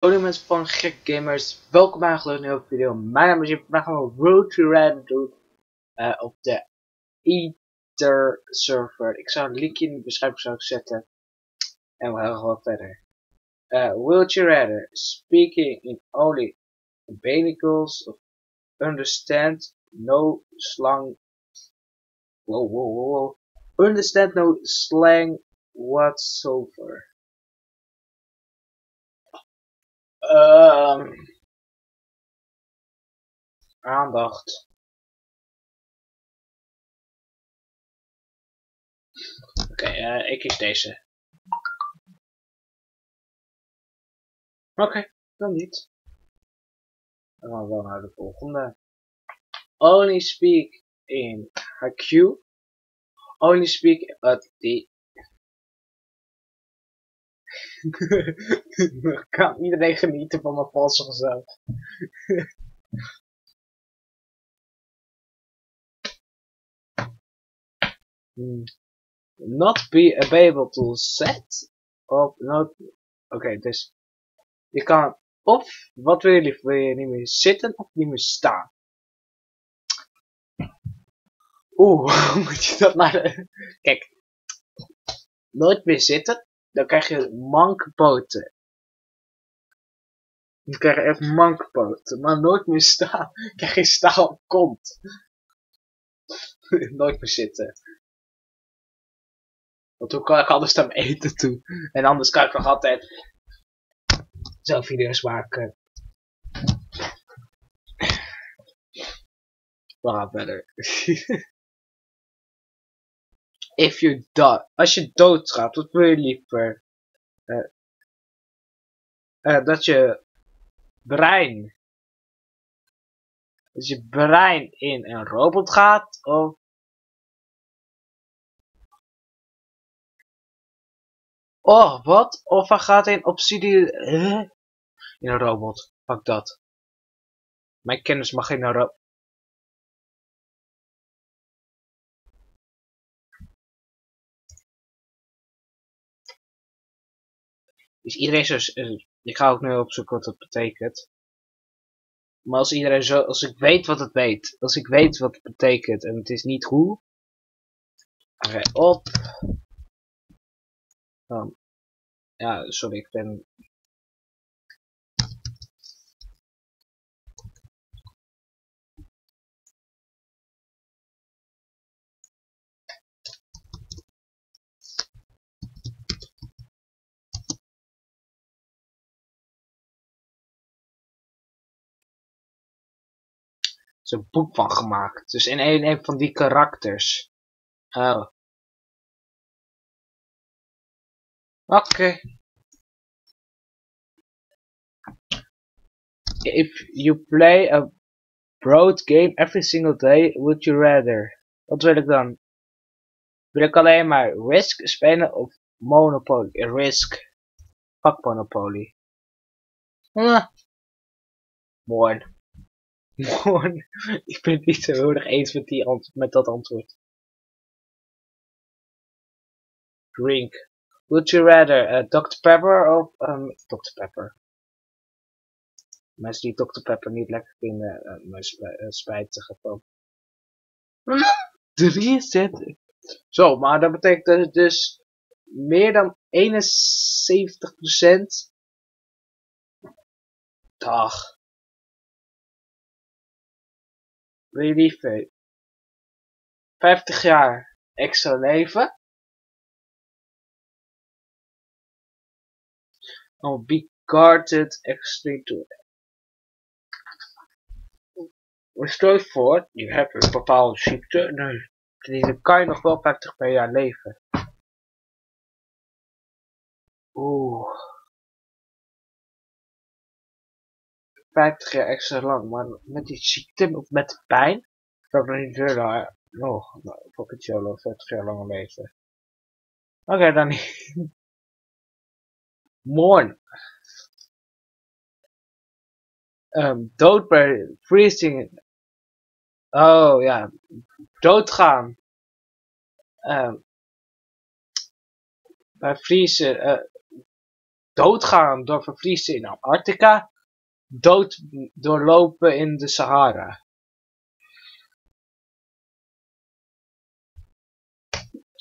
Hallo mensen van Gek Gamers, welkom bij een nieuwe video. Mijn naam is Jip, vandaag gaan we Road to Red doen uh, op de Ether server. Ik zal een linkje in de beschrijving zetten en we gaan gewoon verder. Uh, would you speaking in only Banicles of understand no slang whoa, whoa, whoa, understand no slang whatsoever? Um, aandacht. Oké, uh, ik kies deze. Oké, dan niet. Dan gaan we naar de volgende. Only speak in HQ. Only speak at the kan iedereen genieten van mijn valse gezellig. Hmm. Not be able to set of not. Oké, dus je kan of wat wil je? Wil je niet meer zitten of niet meer staan? Oeh, moet je dat maar. Kijk, nooit meer zitten dan krijg je mankpoten. Dan krijg je echt mankpoten. Maar nooit meer staan. Krijg je staal kont. nooit meer zitten. Want hoe kan ik anders dan eten toe? En anders kan ik nog altijd zo video's maken. We gaan verder. if you die. Als je doodgaat, wat wil je liever? Uh, uh, dat je brein. Dat je brein in een robot gaat, of. Oh, wat? Of hij gaat in obsidian. Huh? In een robot. Pak dat. Mijn kennis mag geen robot. Is iedereen zo... Ik ga ook nu opzoeken wat dat betekent. Maar als iedereen zo... Als ik weet wat het weet. Als ik weet wat het betekent en het is niet hoe. Oké, op. Dan. Ja, sorry, ik ben een boek van gemaakt. Dus in een, een van die karakters. Oh. Oké. If you play a broad game every single day, would you rather? Wat wil ik dan? Wil ik alleen maar Risk spelen of Monopoly? Risk. Fuck Monopoly. Ah. Mooi. ik ben het niet zo heel erg eens met, die met dat antwoord. Drink. Would you rather uh, Dr. Pepper of um, Dr. Pepper? Mensen die Dr. Pepper niet lekker vinden, uh, mijn sp uh, spijtige van. 73. Zo, maar dat betekent dus meer dan 71%. Dag. Wil je liever 50 jaar extra leven? Of be guarded extreme to Stel je voor, je hebt een bepaalde ziekte, nee, dan kan je nog wel 50 per jaar leven. Oeh. 50 jaar extra lang, maar met die ziekte of met de pijn, zou ik nog niet willen, nog, fuck it YOLO, 50 jaar langer leven. Oké, dan niet. Moorn. Um, dood bij freezing. Oh ja, doodgaan. Um, bij vriezen, uh, doodgaan door vervriezen in Antarctica, dood doorlopen in de Sahara.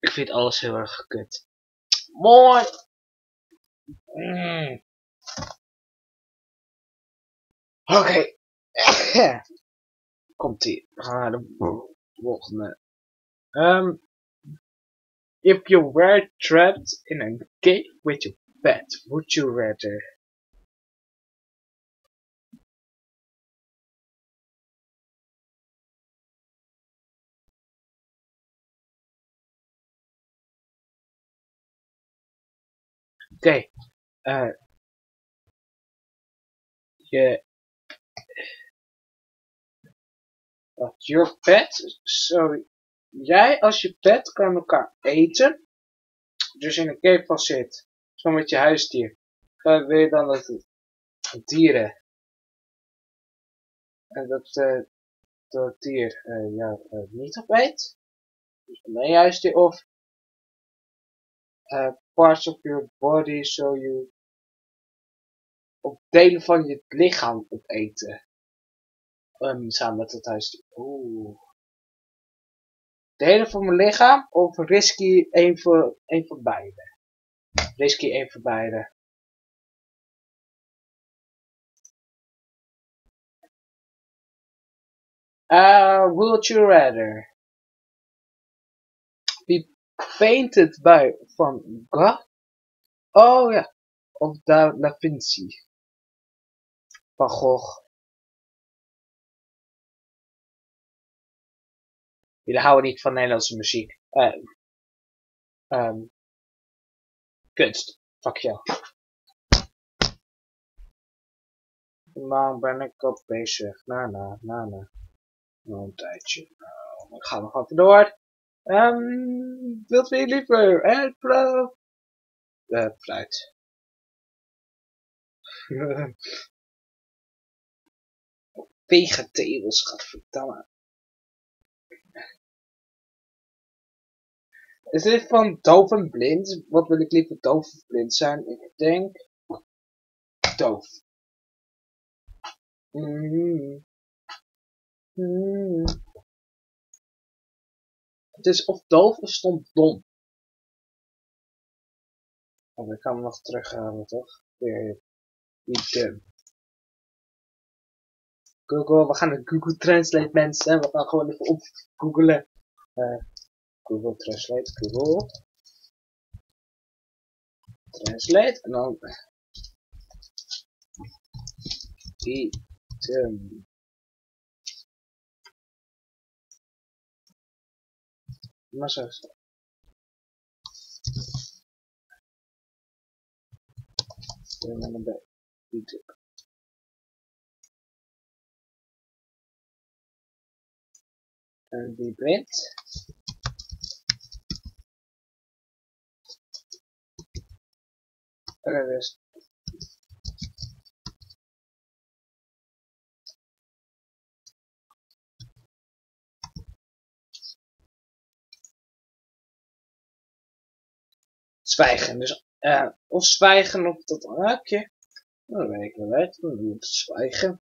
Ik vind alles heel erg kut. Mooi! Mm. Oké. Komt ie. We gaan naar de volgende. Um, if you were trapped in a cave with your pet, would you rather? Oké. Uh, je your pet? Sorry. Jij als je pet kan elkaar eten. Dus in een cave zit. Zo met je huisdier. Wil je dan dat dieren. En dat, uh, dat dier uh, ja, uh, niet opeet. Dus alleen huisdier of parts of your body so you op delen van je lichaam opeten. Um, samen met het huis. Oeh. Delen van mijn lichaam of risky één voor, één voor beide? Risky één voor beide. Uh, would you rather painted by Van Gogh? Oh ja, of Da, da Vinci. Van Gogh. Jullie houden niet van Nederlandse muziek. Uh, um, kunst. Fuck jou. Maar ben ik op bezig. Na, na, na, na. Nog een tijdje. Nou, ik ga nog even door. Um, wilt u liever? Eh, pro... Uh, fruit. Vegetables, godverdamme. Is dit van doof en blind? Wat wil ik liever doof of blind zijn? Ik denk doof. Het is of doof of stond dom. Oh, ik kan hem nog terughalen, toch? Weer niet. Google, we gaan naar Google Translate mensen. We gaan gewoon even op googlen. Uh, Google Translate, Google Translate en dan item. Maar zo is het. Item. En die zwijgen. Dus uh, of zwijgen op dat haakje. Dan weet ik wel uit. Dan moet zwijgen.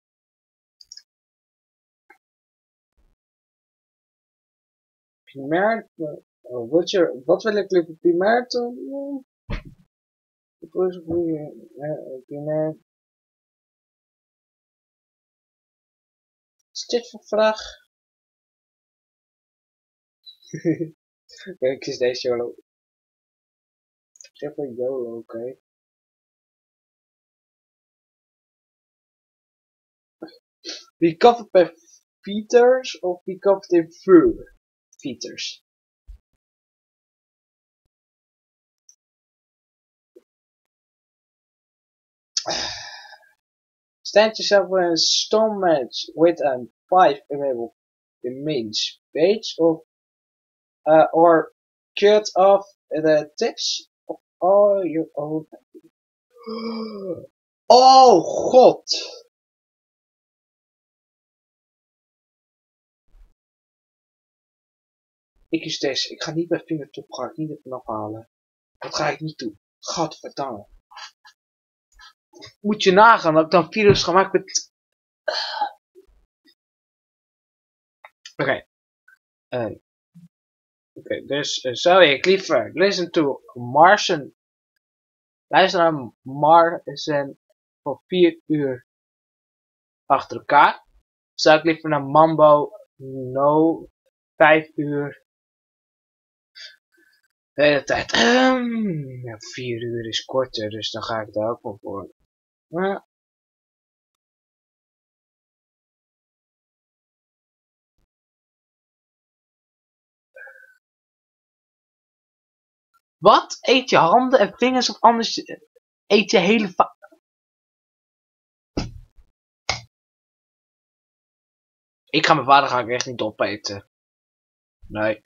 Primair. Uh, wat, je, wat wil ik liever primair doen? Depois fui aqui na Is dit voor vraag? ik kies deze YOLO. Ik zeg YOLO, oké. Okay. Wie kaft bij Peters of wie kaft in Fur? Peters. Stand yourself in a stone match with a five available means page of uh, or cut off the tips all your own. Oh god! Ik is deze. Ik ga niet bij vingertop, ga ik niet even afhalen. Dat ga ik niet doen. Gadverdamme. moet je nagaan dat ik dan video's ga maken met... Oké. Eh, dus uh, zou ik liever listen to Martian... Luister naar Martian voor 4 uur achter elkaar. Zou ik liever naar Mambo No 5 uur de hele tijd. Um, ja, 4 uur is korter, dus dan ga ik daar ook wel voor. Wat? Eet je handen en vingers of anders eet je hele Ik ga mijn vader ga ik echt niet opeten. Nee.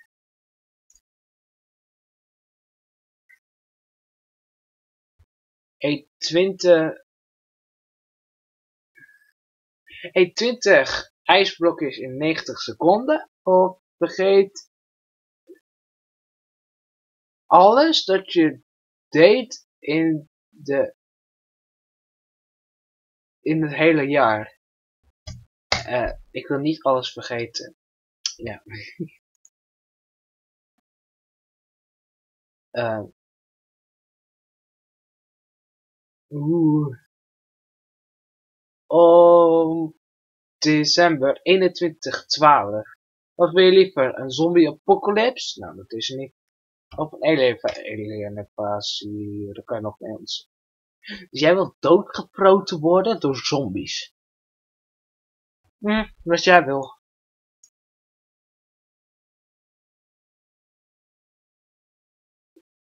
Eet 20... Eet 20 ijsblokjes in 90 seconden. Of vergeet alles dat je deed in de in het hele jaar. Uh, ik wil niet alles vergeten. Ja. uh, Oeh. Om december 2112. Wat wil je liever? Een zombie apocalypse? Nou, dat is niet. Of een invasie. Dat kan je nog eens. Dus jij wilt doodgeproten worden door zombies. Hm, wat jij wil.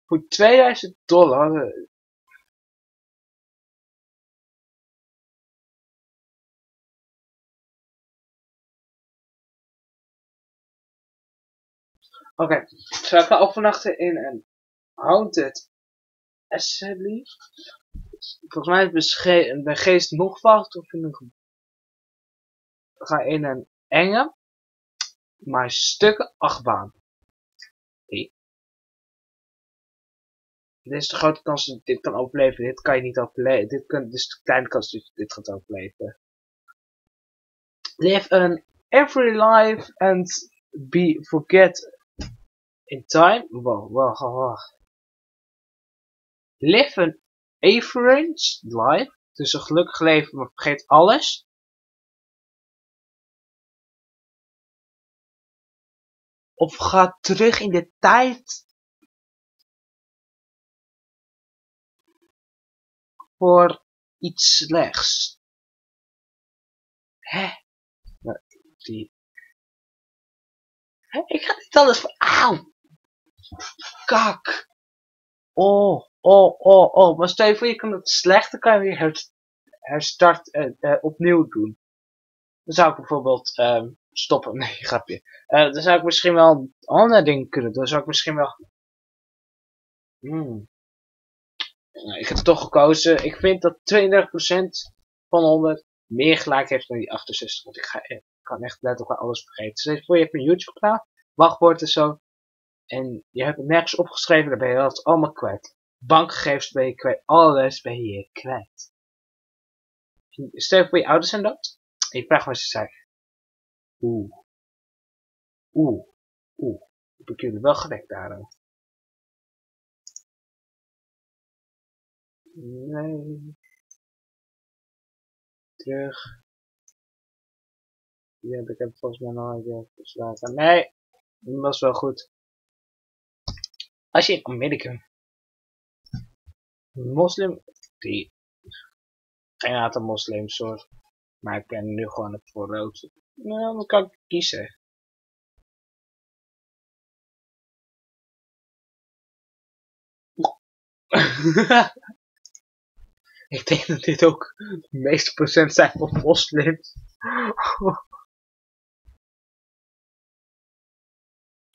Voor 2000 dollar. Oké, okay. zou ik overnachten in een haunted assembly? Volgens mij is de geest nog vast of in een ga in een enge, maar stukken achtbaan. Dit is de grote kans dat dit kan overleven. Dit kan je niet overleven. Dit, kan, dit is de kleine kans dat je dit gaat overleven. Live an every life and be forget in time. Wow, wow, wow. Live an average life. Dus een gelukkig leven, maar vergeet alles. Of ga terug in de tijd. Voor iets slechts. Hè? Die. Ik ga niet alles voor. Auw! Kak! Oh, oh, oh, oh. Maar stel je voor, je kan het slechte kan je weer herstart, uh, uh, opnieuw doen. Dan zou ik bijvoorbeeld um, stoppen. Nee, grapje. Uh, dan zou ik misschien wel andere dingen kunnen doen. Dan zou ik misschien wel... Hmm. Nou, ik heb toch gekozen. Ik vind dat 32% van 100 meer gelijk heeft dan die 68. Want ik, ga, ik kan echt letterlijk alles vergeten. Stel voor, je hebt een YouTube kanaal. Wachtwoord en zo. En je hebt het nergens opgeschreven. Dan ben je dat allemaal kwijt. Bankgegevens ben je kwijt. Alles ben je kwijt. Stel je voor, je ouders zijn dood. En je vraagt wat ze zeggen. Oeh. Oeh. Oeh. Heb ik jullie wel gewekt daarom? Nee. Terug. Ja, ik heb volgens mij nog een keer. Nee. Dat was wel goed. Als je in Amerika moslim, die geen aantal moslims hoor, maar ik ben nu gewoon voor rood. Nou, dan kan ik kiezen. ik denk dat dit ook de meeste procent zijn van moslims.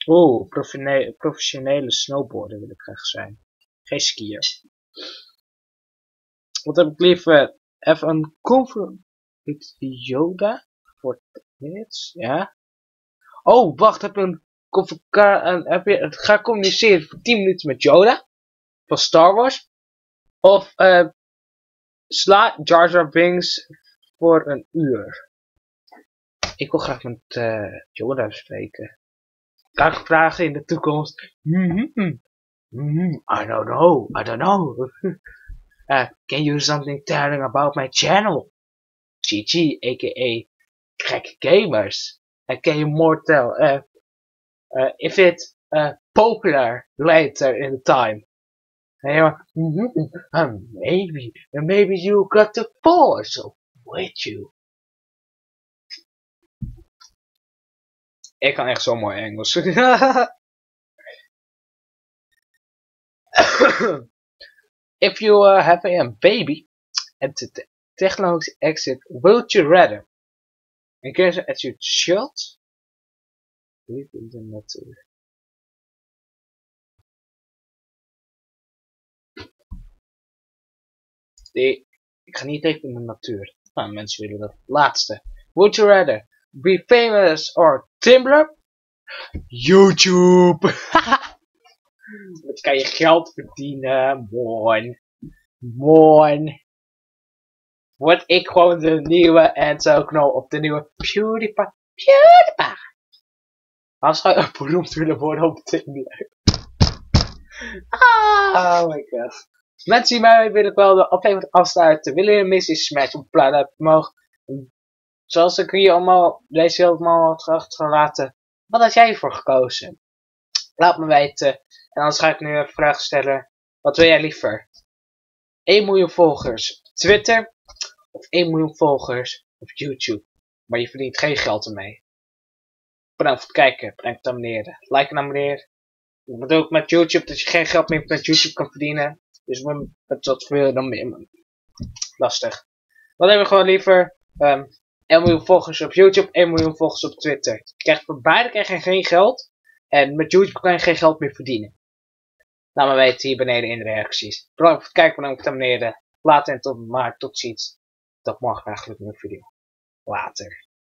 Oeh, professionele, snowboarder wil ik graag zijn. Geen skier. Wat heb ik liever? Even een confer met Yoda voor minutes, ja. Oh, wacht, heb je een, een heb je, ga communiceren voor 10 minuten met Yoda van Star Wars. Of uh, Sla Jar Jar Binks voor een uur. Ik wil graag met uh, Yoda spreken. Kan ik vragen in de toekomst? Mm. Mm, I don't know. I don't know. uh, can you something telling about my channel? GG, aka Crack Gamers. Uh, can you more tell uh, if it's popular later in time? And mm -hmm, maybe, maybe you got the force with you. Ik kan echt zo mooi Engels. if you uh, have a baby at the technology exit, will you rather? In case at your child? Nee, ik ga niet even in de natuur. Nou, mensen willen dat laatste. Would you rather be famous or Tumblr? YouTube! Met kan je geld verdienen. Mooi. Mooi. Word ik gewoon de nieuwe Enzo Knol of de nieuwe PewDiePie. PewDiePie. Als zou je beroemd willen worden op Tumblr? Ah, oh my god. Mensen die mij willen wel de aflevering afsluiten. Willen een missie smash op plaat mogen. Zoals ik hier allemaal deze helemaal had achtergelaten. Wat had jij voor gekozen? Laat me weten. En anders ga ik nu een vraag stellen. Wat wil jij liever? 1 miljoen volgers op Twitter of 1 miljoen volgers op YouTube. Maar je verdient geen geld ermee. Bedankt voor het kijken. Bedankt het abonneren. Like en abonneren. Ik bedoel ook met YouTube dat je geen geld meer met YouTube kan verdienen. Dus met wat veel dan meer. Lastig. Wat hebben we gewoon liever? Um, 1 miljoen volgers op YouTube, 1 miljoen volgers op Twitter. Je krijgt voor beide krijg je geen geld. En met YouTube kan je geen geld meer verdienen. Laat me weten hier beneden in de reacties. Bedankt voor het kijken, bedankt voor het abonneren. Later en tot, maar tot ziens. Tot morgen eigenlijk een video. Later.